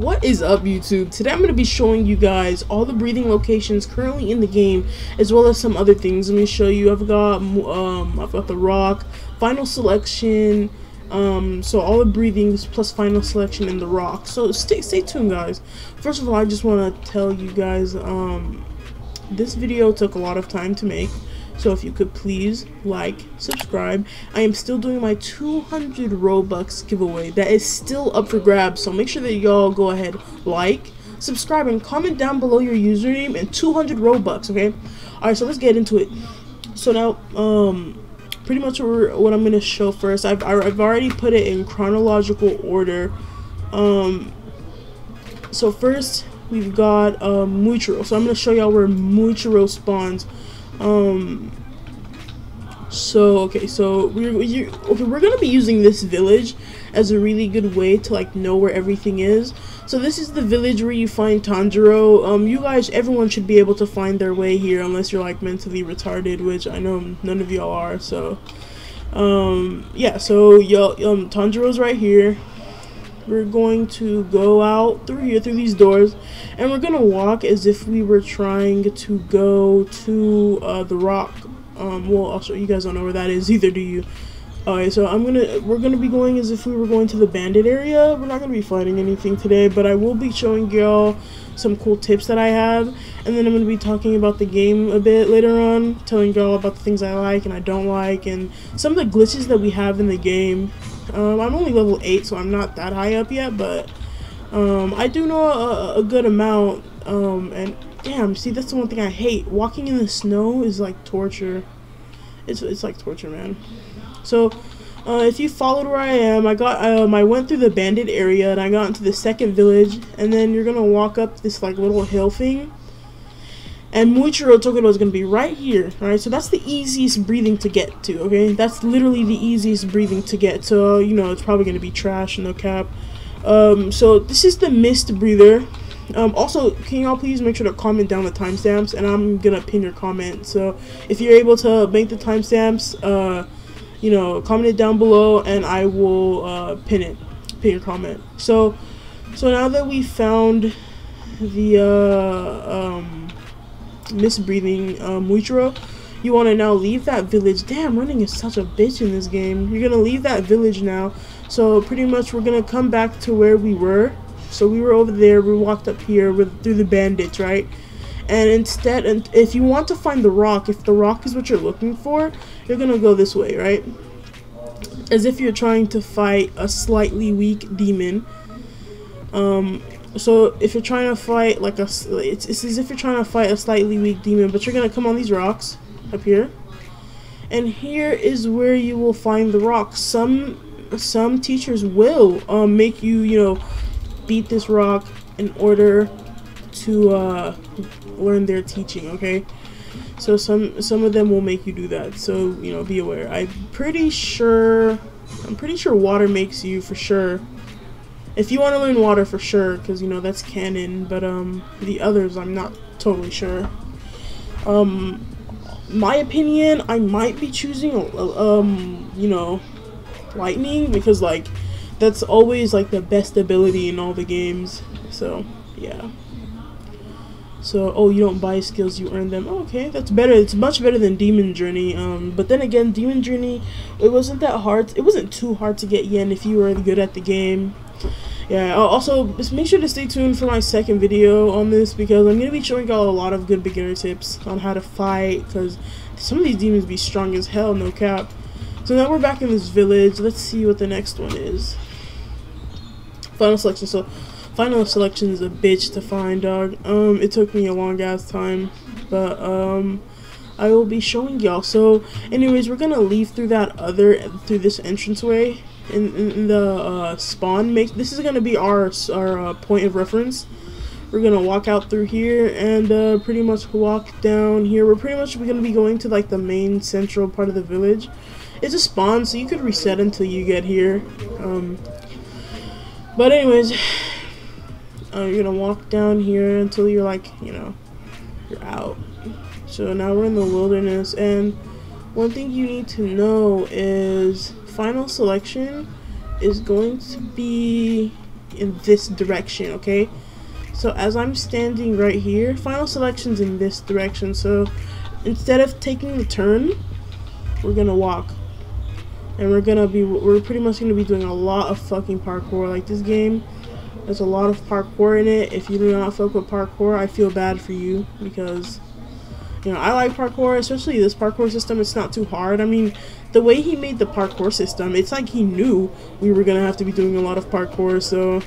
What is up YouTube? Today I'm going to be showing you guys all the breathing locations currently in the game as well as some other things. Let me show you. I've got um I've got the rock, final selection, um so all the breathings plus final selection in the rock. So stay stay tuned guys. First of all, I just want to tell you guys um this video took a lot of time to make. So if you could please like, subscribe. I am still doing my 200 Robux giveaway. That is still up for grabs. So make sure that y'all go ahead, like, subscribe, and comment down below your username and 200 Robux, okay? Alright, so let's get into it. So now, um, pretty much what I'm going to show first, I've, I've already put it in chronological order. Um, so first, we've got um, Muichiro. So I'm going to show y'all where Muichiro spawns. Um, so okay, so we're you, okay, we're gonna be using this village as a really good way to like know where everything is. So this is the village where you find Tanjiro. Um, you guys, everyone should be able to find their way here unless you're like mentally retarded, which I know none of y'all are. So, um, yeah. So y'all, um, Tanjiro's right here. We're going to go out through here, through these doors, and we're gonna walk as if we were trying to go to uh, the rock. Um, well, also you guys don't know where that is either, do you? Alright, so I'm gonna we're gonna be going as if we were going to the bandit area. We're not gonna be fighting anything today, but I will be showing y'all some cool tips that I have, and then I'm gonna be talking about the game a bit later on, telling y'all about the things I like and I don't like, and some of the glitches that we have in the game. Um, I'm only level 8, so I'm not that high up yet, but um, I do know a, a good amount. Um, and damn, see, that's the one thing I hate. Walking in the snow is like torture. It's, it's like torture, man. So, uh, if you followed where I am, I got um, I went through the bandit area and I got into the second village, and then you're gonna walk up this like little hill thing. And Muichiro Tokuro is to be right here, alright? So that's the easiest breathing to get to, okay? That's literally the easiest breathing to get. So, you know, it's probably to be trash, no cap. Um, so this is the mist breather. Um, also, can y'all please make sure to comment down the timestamps, and I'm to pin your comment. So if you're able to make the timestamps, uh, you know, comment it down below, and I will uh, pin it, pin your comment. So, so now that we found the, uh, um, misbreathing um, Muichiro, you want to now leave that village. Damn, running is such a bitch in this game. You're to leave that village now. So pretty much we're to come back to where we were. So we were over there. We walked up here with through the bandits, right? And instead, and if you want to find the rock, if the rock is what you're looking for, you're to go this way, right? As if you're trying to fight a slightly weak demon. Um, so if you're trying to fight like a, it's, it's as if you're trying to fight a slightly weak demon, but you're gonna come on these rocks up here, and here is where you will find the rock. Some some teachers will um, make you you know beat this rock in order to uh, learn their teaching. Okay, so some some of them will make you do that. So you know be aware. I'm pretty sure I'm pretty sure water makes you for sure if you want to learn water for sure, because you know that's canon, but um, the others I'm not totally sure. Um, my opinion, I might be choosing um, you know, lightning because like that's always like the best ability in all the games. So yeah. So oh, you don't buy skills, you earn them. Oh, okay, that's better. It's much better than Demon Journey. Um, but then again, Demon Journey, it wasn't that hard. It wasn't too hard to get yen if you were good at the game yeah also just make sure to stay tuned for my second video on this because i'm gonna be showing y'all a lot of good beginner tips on how to fight because some of these demons be strong as hell no cap so now we're back in this village let's see what the next one is final selection so final selection is a bitch to find dog um it took me a long ass time but um I will be showing y'all. So, anyways, we're gonna leave through that other through this entranceway in, in the uh, spawn. Make this is gonna be our our uh, point of reference. We're gonna walk out through here and uh, pretty much walk down here. We're pretty much gonna be going to like the main central part of the village. It's a spawn, so you could reset until you get here. Um, but anyways, uh, you're gonna walk down here until you're like, you know, you're out. So now we're in the wilderness, and one thing you need to know is final selection is going to be in this direction, okay? So as I'm standing right here, final selection's in this direction. So instead of taking the turn, we're gonna walk. And we're gonna be, we're pretty much gonna be doing a lot of fucking parkour. Like this game, there's a lot of parkour in it. If you do not fuck with parkour, I feel bad for you because you know, I like parkour, especially this parkour system. It's not too hard. I mean, the way he made the parkour system, it's like he knew we were gonna have to be doing a lot of parkour. So,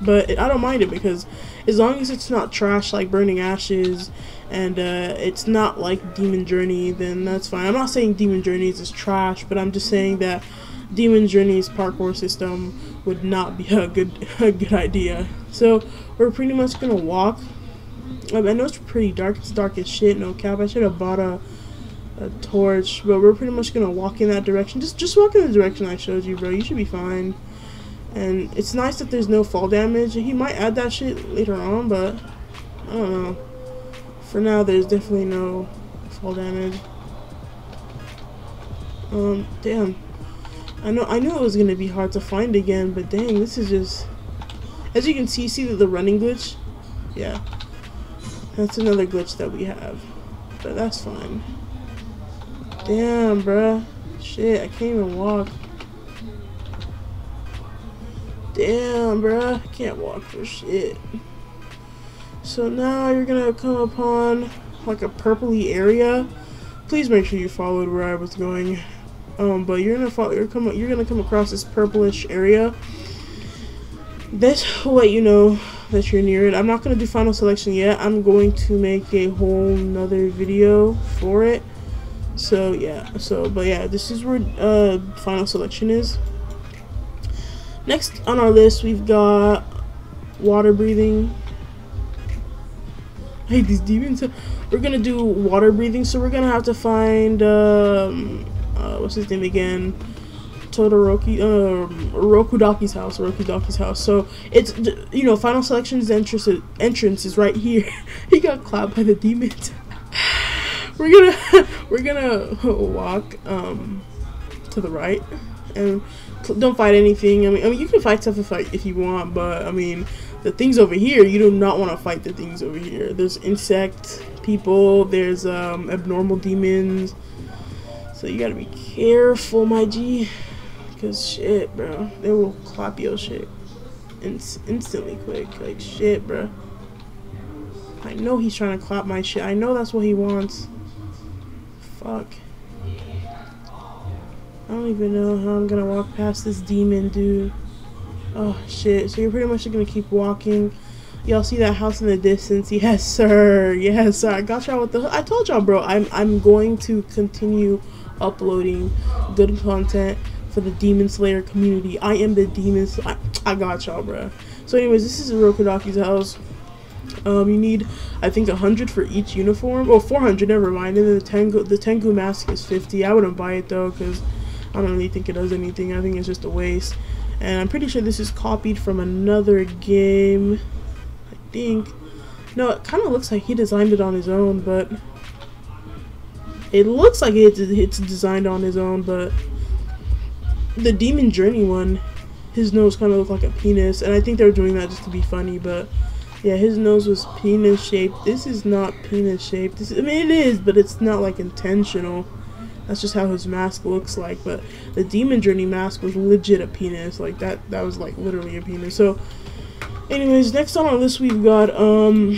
but I don't mind it because as long as it's not trash like Burning Ashes and uh, it's not like Demon Journey, then that's fine. I'm not saying Demon Journeys is trash, but I'm just saying that Demon Journey's parkour system would not be a good a good idea. So we're pretty much gonna walk I know it's pretty dark. It's dark as shit. No cap. I should have bought a a torch, but we're pretty much gonna walk in that direction. Just just walk in the direction I showed you, bro. You should be fine. And it's nice that there's no fall damage. He might add that shit later on, but I don't know. For now, there's definitely no fall damage. Um, damn. I know I knew it was gonna be hard to find again, but dang, this is just. As you can see, see the, the running glitch. Yeah. That's another glitch that we have. But that's fine. Damn, bruh. Shit, I can't even walk. Damn, bruh. Can't walk for shit. So now you're gonna come upon like a purpley area. Please make sure you followed where I was going. Um, but you're gonna follow. You're come. You're gonna come across this purplish area. This will let you know that you're near it. I'm not to do final selection yet. I'm going to make a whole nother video for it. So, yeah. So, but yeah, this is where uh, final selection is. Next on our list, we've got water breathing. I hate these demons. We're to do water breathing, so we're to have to find, um, uh, what's his name again? Todoroki, um, Rokudaki's house, Rokudaki's house. So it's, you know, final selection's entrance, entrance is right here. he got clapped by the demons. we're gonna, we're gonna walk, um, to the right and don't fight anything. I mean, I mean, you can fight stuff if, if you want, but I mean, the things over here, you do not want to fight the things over here. There's insect people, there's um, abnormal demons, so you gotta be careful, my G. Cause shit, bro, they will clap your shit ins instantly quick. Like shit, bro. I know he's trying to clap my shit. I know that's what he wants. Fuck. I don't even know how I'm gonna walk past this demon, dude. Oh shit. So you're pretty much gonna keep walking. Y'all see that house in the distance? Yes, sir. Yes, sir. I got y'all with the. I told y'all, bro. I'm I'm going to continue uploading good content for the Demon Slayer community. I am the Demon I, I got y'all, bro. So anyways, this is Rokudaki's house. Um, you need, I think, 100 for each uniform. Oh, 400, never mind. And the Tengu, the Tengu mask is 50. I wouldn't buy it, though, because I don't really think it does anything. I think it's just a waste. And I'm pretty sure this is copied from another game. I think. No, it kind of looks like he designed it on his own, but... It looks like it's, it's designed on his own, but the Demon Journey one, his nose kind of looked like a penis, and I think they were doing that just to be funny, but yeah, his nose was penis shaped. This is not penis shaped. I mean, it is, but it's not like intentional. That's just how his mask looks like. But the Demon Journey mask was legit a penis. Like that, that was like literally a penis. So, anyways, next on our list we've got um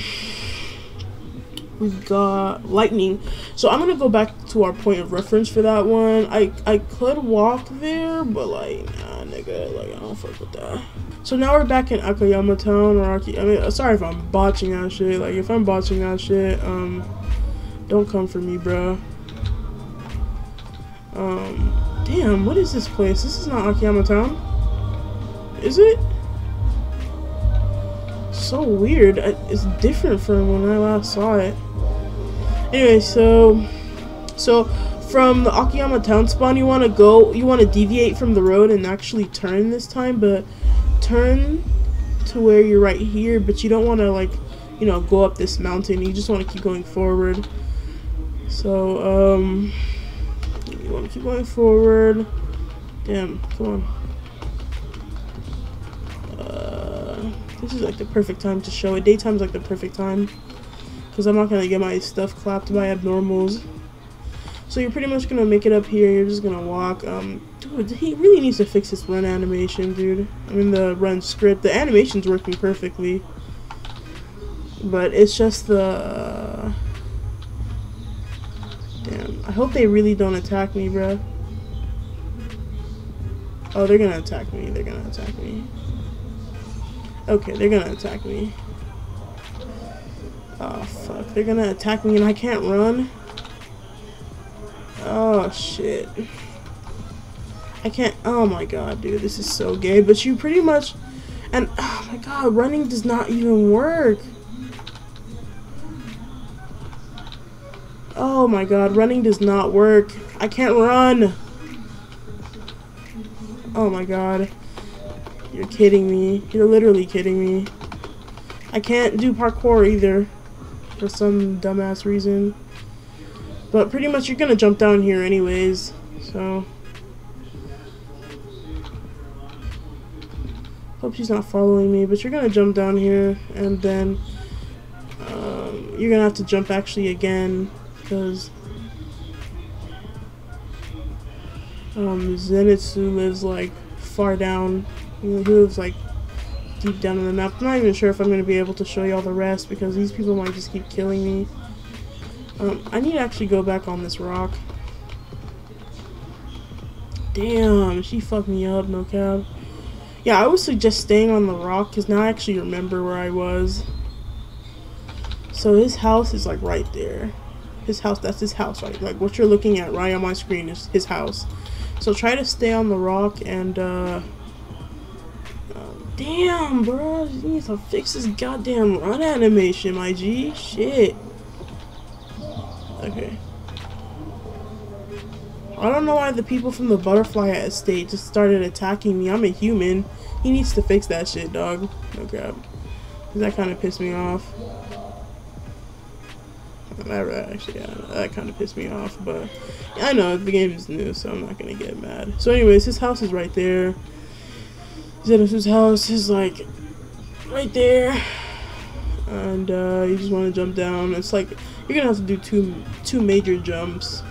we've got lightning. So I'm gonna go back to our point of reference for that one. I I could walk there, but like nah, nigga, like I don't fuck with that. So now we're back in Akayama Town, or Aki. I mean, uh, sorry if I'm botching that shit. Like if I'm botching that shit, um, don't come for me, bro. Um, damn, what is this place? This is not Akayama Town. Is it? So weird. It's different from when I last saw it. Anyway, so so from the Akayama town spawn you want to go you want to deviate from the road and actually turn this time but turn to where you're right here but you don't want to like you know go up this mountain you just want to keep going forward so um you want to keep going forward damn come on uh This is like the perfect time to show it. Daytime's like the perfect time. Because I'm not going to get my stuff clapped by abnormals. So you're pretty much going to make it up here. You're just going to walk. Um, dude, he really needs to fix his run animation, dude. I mean, the run script. The animation's working perfectly. But it's just the... Damn. I hope they really don't attack me, bro. Oh, they're gonna attack me. They're gonna attack me. Okay, they're gonna attack me. Oh, fuck. They're gonna attack me and I can't run? Oh, shit. I can't. Oh my god, dude. This is so gay. But you pretty much. And, oh my god, running does not even work. Oh my god, running does not work. I can't run. Oh my god. You're kidding me. You're literally kidding me. I can't do parkour either. For some dumbass reason. But pretty much you're gonna jump down here anyways. So. Hope she's not following me. But you're gonna jump down here. And then. Um, you're gonna have to jump actually again. Because. Um, Zenitsu lives like far down. he lives like deep down in the map. I'm not even sure if I'm going to be able to show you all the rest because these people might just keep killing me. Um, I need to actually go back on this rock. Damn, she fucked me up, no cab. Yeah, I would suggest staying on the rock because now I actually remember where I was. So his house is like right there. His house, that's his house, right? Like what you're looking at right on my screen is his house. So try to stay on the rock and, uh... uh damn, bro. You need to fix this goddamn run animation, my G. Shit. Okay. I don't know why the people from the butterfly estate just started attacking me. I'm a human. He needs to fix that shit, dog. No crap. That kind of pissed me off. That actually, yeah, that kind of pissed me off. But I know the game is new, so I'm not gonna get mad. So, anyways, his house is right there. Zenitsu's house is like right there, and uh, you just want to jump down. It's like you're gonna have to do two two major jumps.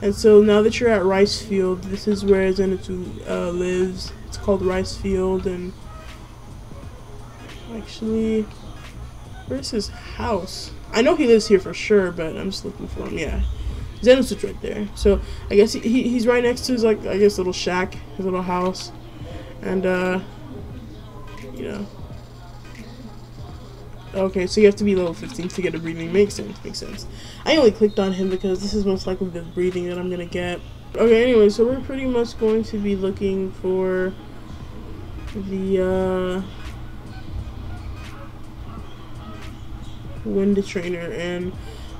And so now that you're at Rice Field, this is where Zenitsu uh, lives. It's called Rice Field, and actually, where's his house? I know he lives here for sure, but I'm just looking for him. Yeah, Zenitsu's right there. So I guess he, he, he's right next to his like I guess little shack, his little house, and uh, you know. Okay, so you have to be level 15 to get a breathing. Makes sense, makes sense. I only clicked on him because this is most likely the breathing that I'm gonna get. Okay, anyway, so we're pretty much going to be looking for the, uh, wind trainer and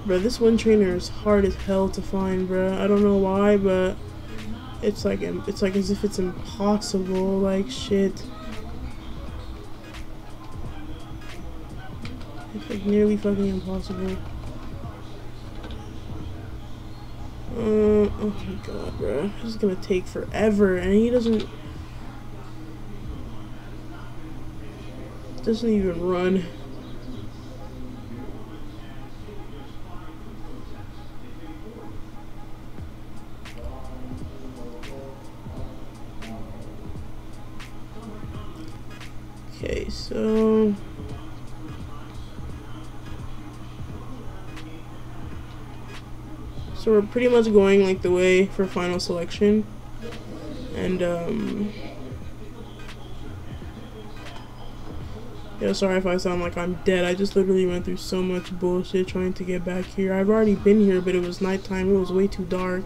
bro this wind trainer is hard as hell to find bro i don't know why but it's like it's like as if it's impossible like shit. It's like nearly fucking impossible. Uh, oh my god bro this is gonna take forever and he doesn't doesn't even run pretty much going like the way for final selection. And um Yeah, sorry if I sound like I'm dead. I just literally went through so much bullshit trying to get back here. I've already been here, but it was nighttime. It was way too dark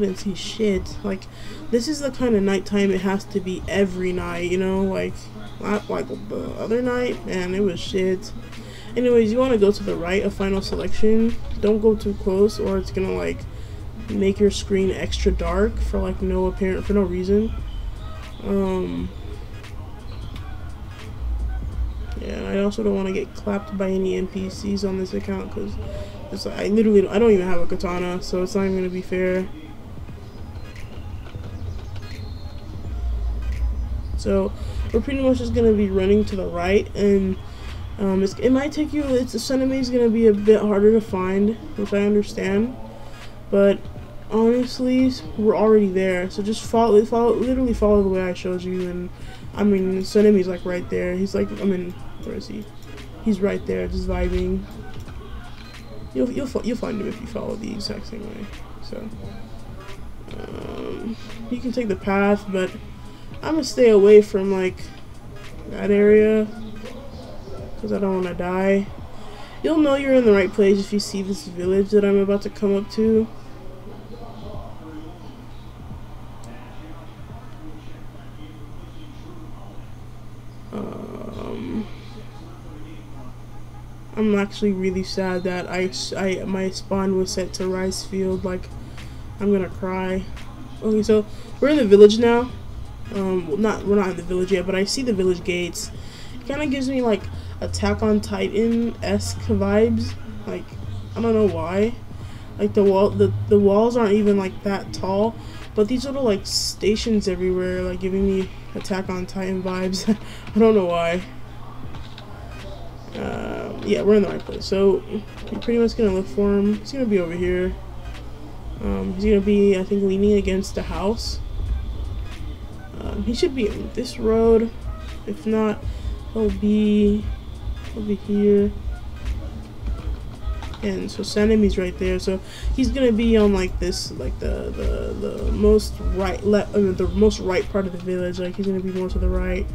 couldn't see shit. Like, this is the kind of nighttime it has to be every night, you know? Like, like the other night, man, it was shit. Anyways, you want to go to the right of final selection. Don't go too close or it's gonna, like, make your screen extra dark for, like, no apparent, for no reason. Um... Yeah, I also don't want to get clapped by any NPCs on this account because it's I literally I don't even have a katana, so it's not even gonna be fair. So we're pretty much just gonna be running to the right, and um, it might take you. It's the enemy is gonna be a bit harder to find, which I understand, but honestly, we're already there. So just follow, follow, literally follow the way I showed you, and I mean, Sanemi's like right there. He's like, I mean, where is he? He's right there, just vibing. You'll you'll you'll find him if you follow the exact same way. So. Um, you can take the path, but I'm gonna stay away from like that area because I don't want to die. You'll know you're in the right place if you see this village that I'm about to come up to. Um, I'm actually really sad that I, I my spawn was set to rice field like I'm gonna cry. Okay, so we're in the village now. Um, not we're not in the village yet, but I see the village gates. It kind of gives me like Attack on Titan esque vibes. Like I don't know why. Like the wall, the the walls aren't even like that tall, but these little like stations everywhere, like giving me Attack on Titan vibes. I don't know why. Uh, yeah, we're in the right place. So pretty much gonna look for him. He's gonna be over here. Um, he's gonna be, I think, leaning against the house. Um, he should be on this road. If not, he'll be over here. And so Sanemi's right there. So he's gonna be on like this, like the the the most right left, I mean, the most right part of the village. Like he's gonna be more to the right.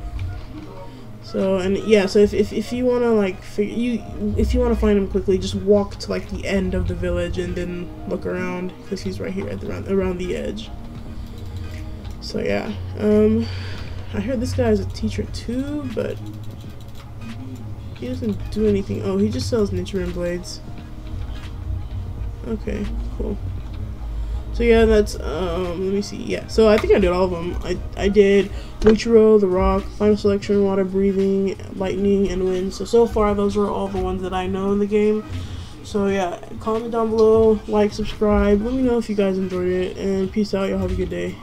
So and yeah, so if, if, if you wanna like figure you if you wanna find him quickly, just walk to like the end of the village and then look around because he's right here at the around around the edge. So yeah, um, I heard this guy is a teacher too, but he doesn't do anything. Oh, he just sells Nichirin blades. Okay, cool. So yeah, that's, um, let me see, yeah. So I think I did all of them. I, I did Muichiro, The Rock, Final Selection, Water Breathing, Lightning, and Wind. So, so far, those are all the ones that I know in the game. So yeah, comment down below, like, subscribe, let me know if you guys enjoyed it, and peace out, y'all have a good day.